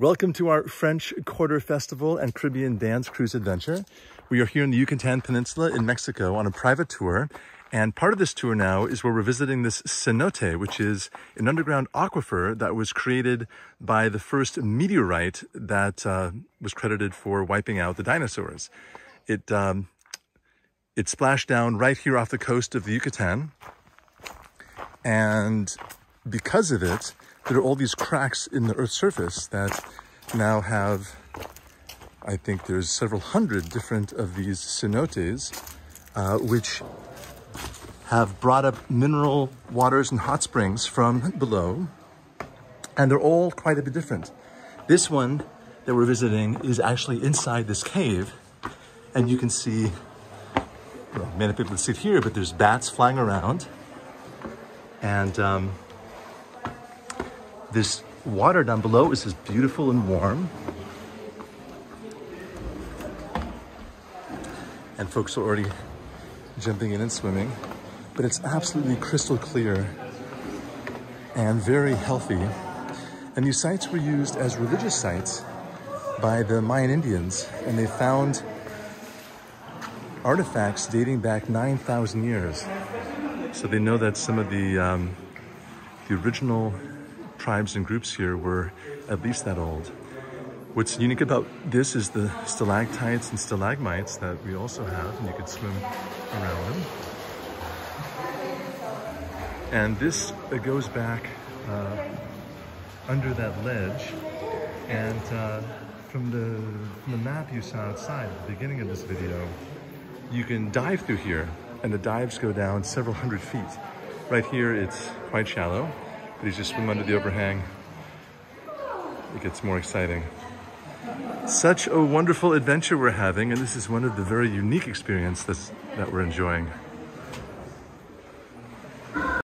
Welcome to our French Quarter Festival and Caribbean Dance Cruise Adventure. We are here in the Yucatan Peninsula in Mexico on a private tour. And part of this tour now is where we're visiting this cenote, which is an underground aquifer that was created by the first meteorite that uh, was credited for wiping out the dinosaurs. It, um, it splashed down right here off the coast of the Yucatan. And because of it, there are all these cracks in the Earth's surface that now have, I think there's several hundred different of these cenotes, uh, which have brought up mineral waters and hot springs from below, and they're all quite a bit different. This one that we're visiting is actually inside this cave, and you can see, well, many people can see it here, but there's bats flying around, and um, this water down below is just beautiful and warm. And folks are already jumping in and swimming, but it's absolutely crystal clear and very healthy. And these sites were used as religious sites by the Mayan Indians, and they found artifacts dating back 9,000 years. So they know that some of the, um, the original tribes and groups here were at least that old. What's unique about this is the stalactites and stalagmites that we also have, and you could swim around them. And this goes back uh, under that ledge, and uh, from the, from the map you saw outside at the beginning of this video, you can dive through here, and the dives go down several hundred feet. Right here, it's quite shallow, but as you swim under the overhang, it gets more exciting. Such a wonderful adventure we're having, and this is one of the very unique experiences that we're enjoying.